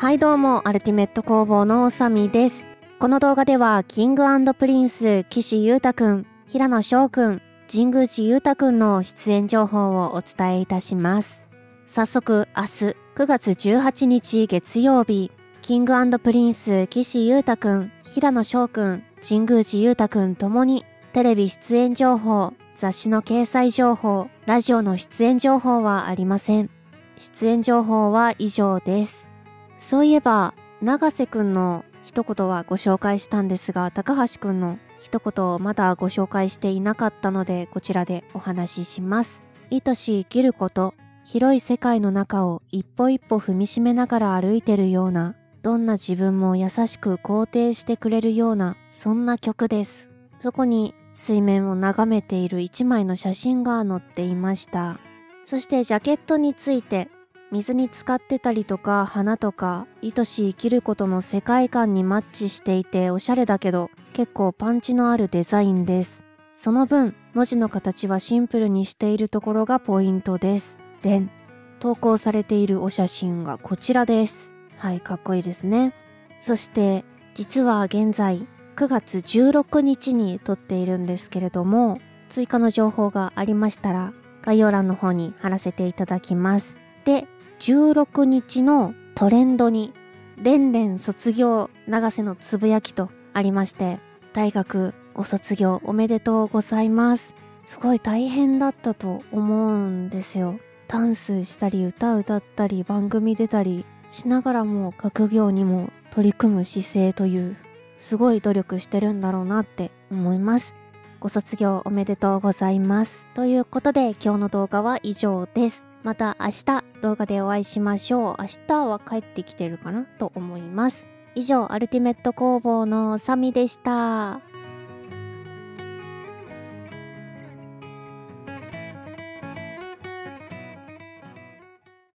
はいどうも、アルティメット工房のサミです。この動画では、 King & Prince、岸優太くん、平野紫耀くん、神宮寺勇太くんの出演情報をお伝えいたします。早速、明日、9月18日月曜日、 King & Prince、岸優太くん、平野紫耀くん、神宮寺勇太くんともに、テレビ出演情報、雑誌の掲載情報、ラジオの出演情報はありません。出演情報は以上です。そういえば、永瀬くんの一言はご紹介したんですが、高橋くんの一言をまだご紹介していなかったので、こちらでお話しします。いとし生きること、広い世界の中を一歩一歩踏みしめながら歩いてるような、どんな自分も優しく肯定してくれるような、そんな曲です。そこに水面を眺めている一枚の写真が載っていました。そしてジャケットについて、水に浸かってたりとか花とか愛し生きることの世界観にマッチしていておしゃれだけど結構パンチのあるデザインです。その分文字の形はシンプルにしているところがポイントです。レン。投稿されているお写真がこちらです。はい、かっこいいですね。そして実は現在9月16日に撮っているんですけれども追加の情報がありましたら概要欄の方に貼らせていただきます。で、16日のトレンドに、レンレン卒業長瀬のつぶやきとありまして、大学ご卒業おめでとうございます。すごい大変だったと思うんですよ。ダンスしたり歌歌ったり番組出たりしながらも学業にも取り組む姿勢という、すごい努力してるんだろうなって思います。ご卒業おめでとうございます。ということで今日の動画は以上です。また明日動画でお会いしましょう。明日は帰ってきてるかな？と思います。以上、アルティメット工房のサミでした。